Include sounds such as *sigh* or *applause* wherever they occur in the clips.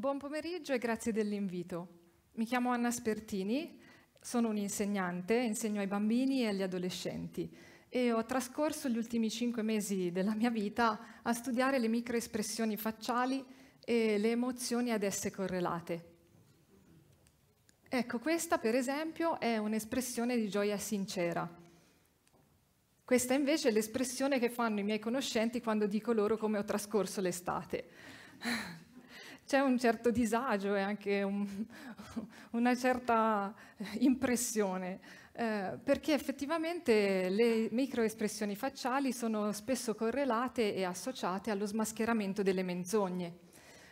Buon pomeriggio e grazie dell'invito. Mi chiamo Anna Spertini, sono un'insegnante, insegno ai bambini e agli adolescenti e ho trascorso gli ultimi cinque mesi della mia vita a studiare le microespressioni facciali e le emozioni ad esse correlate. Ecco, questa per esempio è un'espressione di gioia sincera. Questa invece è l'espressione che fanno i miei conoscenti quando dico loro come ho trascorso l'estate c'è un certo disagio e anche un, *laughs* una certa impressione, eh, perché effettivamente le microespressioni facciali sono spesso correlate e associate allo smascheramento delle menzogne.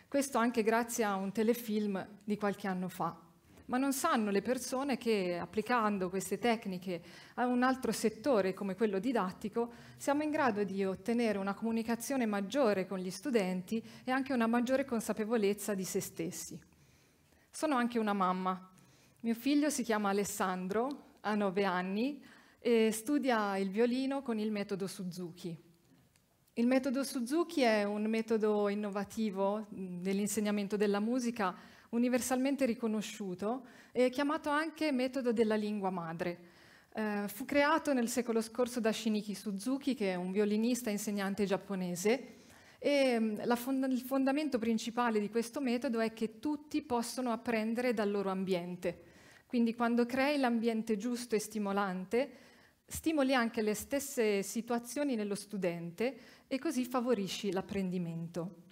Questo anche grazie a un telefilm di qualche anno fa ma non sanno le persone che applicando queste tecniche a un altro settore come quello didattico siamo in grado di ottenere una comunicazione maggiore con gli studenti e anche una maggiore consapevolezza di se stessi. Sono anche una mamma. Mio figlio si chiama Alessandro, ha nove anni e studia il violino con il metodo Suzuki. Il metodo Suzuki è un metodo innovativo nell'insegnamento della musica universalmente riconosciuto e chiamato anche metodo della lingua madre. Eh, fu creato nel secolo scorso da Shiniki Suzuki, che è un violinista e insegnante giapponese, e mm, fond- il fondamento principale di questo metodo è che tutti possono apprendere dal loro ambiente. Quindi quando crei l'ambiente giusto e stimolante, stimoli anche le stesse situazioni nello studente e così favorisci l'apprendimento.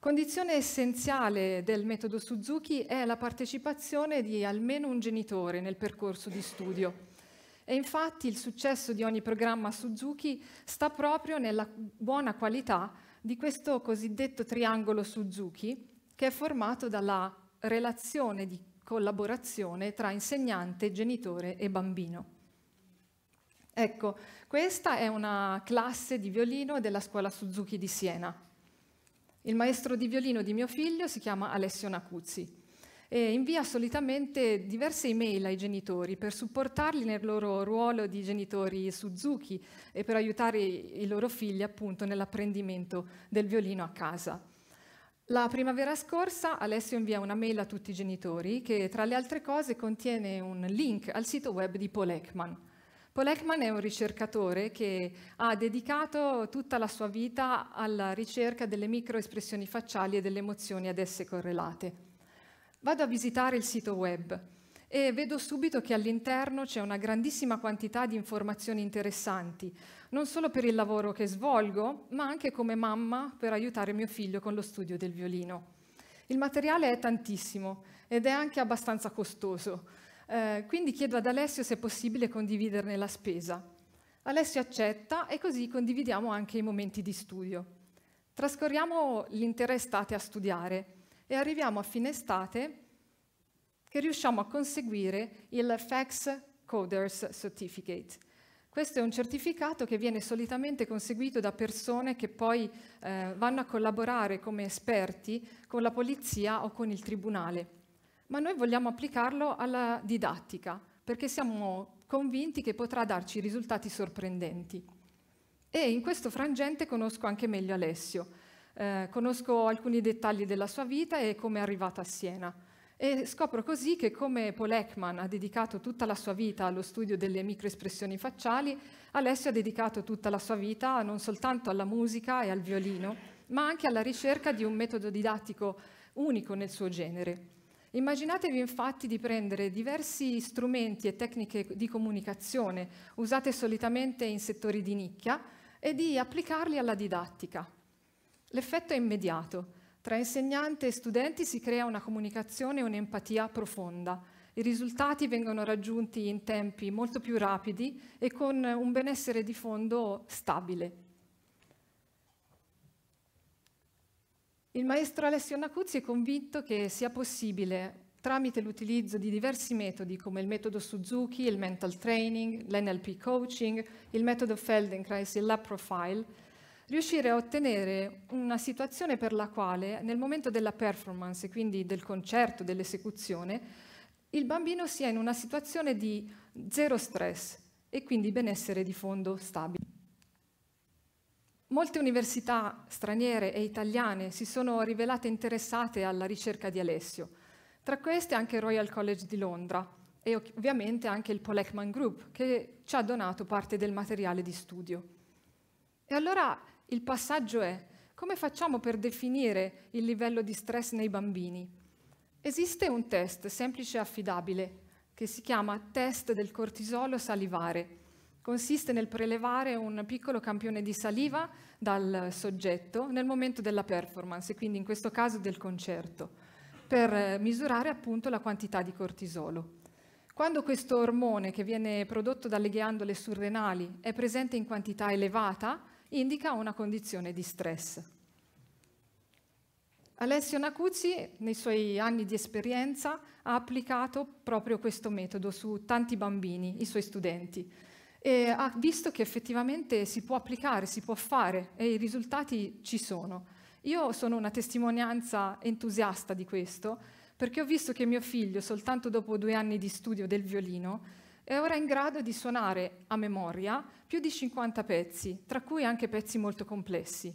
Condizione essenziale del metodo Suzuki è la partecipazione di almeno un genitore nel percorso di studio. E infatti il successo di ogni programma Suzuki sta proprio nella buona qualità di questo cosiddetto triangolo Suzuki, che è formato dalla relazione di collaborazione tra insegnante, genitore e bambino. Ecco, questa è una classe di violino della scuola Suzuki di Siena. Il maestro di violino di mio figlio si chiama Alessio Nacuzzi e invia solitamente diverse email ai genitori per supportarli nel loro ruolo di genitori Suzuki e per aiutare i loro figli appunto nell'apprendimento del violino a casa. La primavera scorsa Alessio invia una mail a tutti i genitori che tra le altre cose contiene un link al sito web di Paul Ekman. Paul Ekman è un ricercatore che ha dedicato tutta la sua vita alla ricerca delle microespressioni facciali e delle emozioni ad esse correlate. Vado a visitare il sito web e vedo subito che all'interno c'è una grandissima quantità di informazioni interessanti, non solo per il lavoro che svolgo, ma anche come mamma per aiutare mio figlio con lo studio del violino. Il materiale è tantissimo ed è anche abbastanza costoso. Eh, quindi chiedo ad Alessio se è possibile condividerne la spesa. Alessio accetta e così condividiamo anche i momenti di studio. Trascorriamo l'intera estate a studiare e arriviamo a fine estate che riusciamo a conseguire il FAX Coders Certificate. Questo è un certificato che viene solitamente conseguito da persone che poi eh, vanno a collaborare come esperti con la polizia o con il tribunale ma noi vogliamo applicarlo alla didattica, perché siamo convinti che potrà darci risultati sorprendenti. E in questo frangente conosco anche meglio Alessio, eh, conosco alcuni dettagli della sua vita e come è arrivato a Siena. E scopro così che come Paul Ekman ha dedicato tutta la sua vita allo studio delle microespressioni facciali, Alessio ha dedicato tutta la sua vita non soltanto alla musica e al violino, ma anche alla ricerca di un metodo didattico unico nel suo genere. Immaginatevi infatti di prendere diversi strumenti e tecniche di comunicazione usate solitamente in settori di nicchia e di applicarli alla didattica. L'effetto è immediato. Tra insegnante e studenti si crea una comunicazione e un'empatia profonda. I risultati vengono raggiunti in tempi molto più rapidi e con un benessere di fondo stabile. Il maestro Alessio Nacuzzi è convinto che sia possibile, tramite l'utilizzo di diversi metodi come il metodo Suzuki, il mental training, l'NLP coaching, il metodo Feldenkrais, il lab profile, riuscire a ottenere una situazione per la quale nel momento della performance, quindi del concerto, dell'esecuzione, il bambino sia in una situazione di zero stress e quindi benessere di fondo stabile. Molte università straniere e italiane si sono rivelate interessate alla ricerca di Alessio, tra queste anche il Royal College di Londra e ovviamente anche il Paul Group, che ci ha donato parte del materiale di studio. E allora il passaggio è come facciamo per definire il livello di stress nei bambini? Esiste un test semplice e affidabile che si chiama test del cortisolo salivare consiste nel prelevare un piccolo campione di saliva dal soggetto nel momento della performance, quindi in questo caso del concerto, per misurare appunto la quantità di cortisolo. Quando questo ormone che viene prodotto dalle ghiandole surrenali è presente in quantità elevata, indica una condizione di stress. Alessio Nacuzzi, nei suoi anni di esperienza, ha applicato proprio questo metodo su tanti bambini, i suoi studenti, e ha visto che effettivamente si può applicare, si può fare e i risultati ci sono. Io sono una testimonianza entusiasta di questo perché ho visto che mio figlio, soltanto dopo due anni di studio del violino, è ora in grado di suonare a memoria più di 50 pezzi, tra cui anche pezzi molto complessi.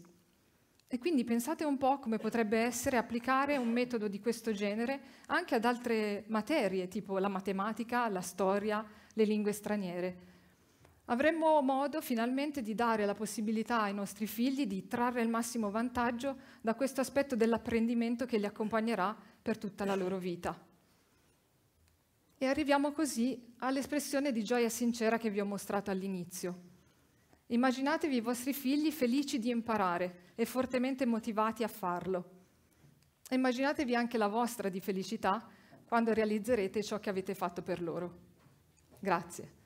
E quindi pensate un po' come potrebbe essere applicare un metodo di questo genere anche ad altre materie, tipo la matematica, la storia, le lingue straniere avremmo modo finalmente di dare la possibilità ai nostri figli di trarre il massimo vantaggio da questo aspetto dell'apprendimento che li accompagnerà per tutta la loro vita. E arriviamo così all'espressione di gioia sincera che vi ho mostrato all'inizio. Immaginatevi i vostri figli felici di imparare e fortemente motivati a farlo. Immaginatevi anche la vostra di felicità quando realizzerete ciò che avete fatto per loro. Grazie.